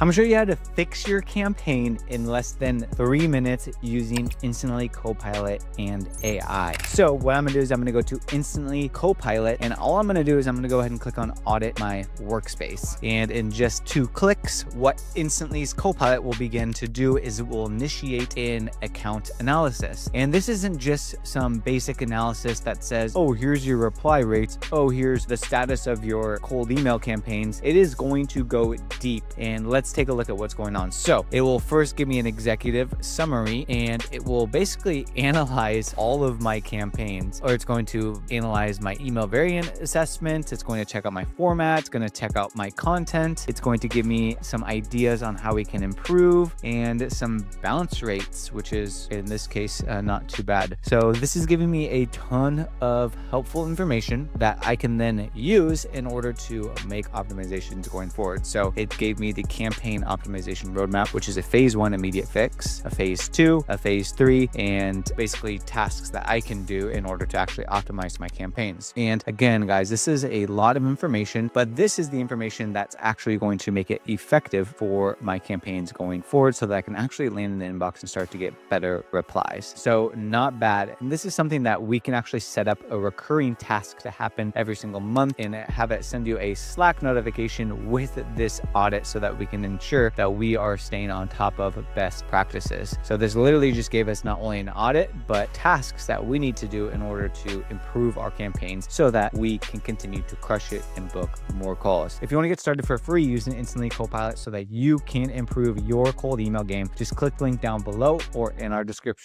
I'm gonna show you how to fix your campaign in less than three minutes using Instantly Copilot and AI. So what I'm gonna do is I'm gonna go to Instantly Copilot and all I'm gonna do is I'm gonna go ahead and click on audit my workspace. And in just two clicks, what Instantly's Copilot will begin to do is it will initiate an account analysis. And this isn't just some basic analysis that says, oh, here's your reply rates. Oh, here's the status of your cold email campaigns. It is going to go deep and let's let's take a look at what's going on. So it will first give me an executive summary and it will basically analyze all of my campaigns or it's going to analyze my email variant assessment. It's going to check out my format. It's going to check out my content. It's going to give me some ideas on how we can improve and some bounce rates, which is in this case, uh, not too bad. So this is giving me a ton of helpful information that I can then use in order to make optimizations going forward. So it gave me the campaign campaign optimization roadmap, which is a phase one immediate fix, a phase two, a phase three, and basically tasks that I can do in order to actually optimize my campaigns. And again, guys, this is a lot of information, but this is the information that's actually going to make it effective for my campaigns going forward so that I can actually land in the inbox and start to get better replies. So not bad. And this is something that we can actually set up a recurring task to happen every single month and have it send you a Slack notification with this audit so that we can ensure that we are staying on top of best practices. So this literally just gave us not only an audit, but tasks that we need to do in order to improve our campaigns so that we can continue to crush it and book more calls. If you want to get started for free using Instantly Copilot so that you can improve your cold email game, just click the link down below or in our description.